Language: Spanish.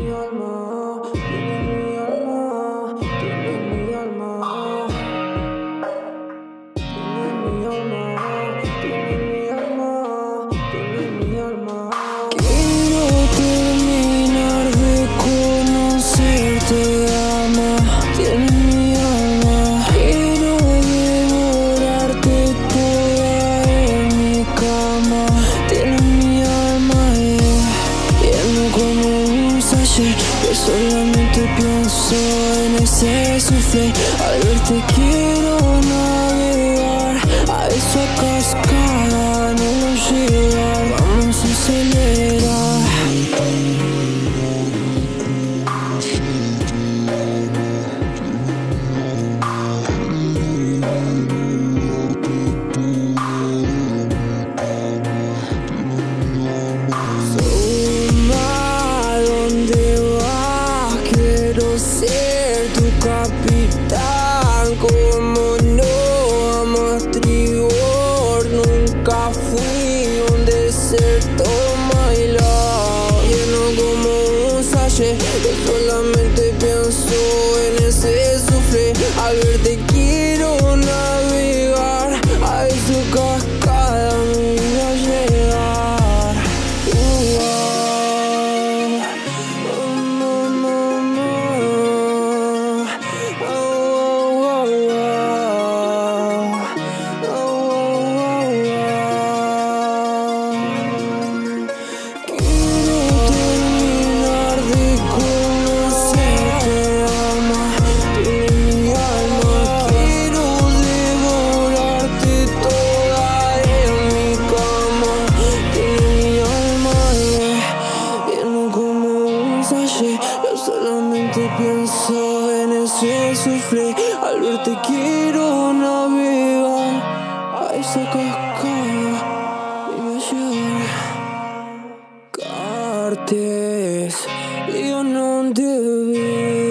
mi alma, tiene mi alma, tiene Yo solamente pienso en ese soufflé. Al verte quiero ser tu capitán. Como no amas trigor, nunca fui un desierto, my love. Lleno como un sachet, yo solamente pienso en ese soufflé. Al verte Yo solamente pienso en ese sufrir. Al verte quiero una viva A esa cascada y me llevar Cartes y yo no te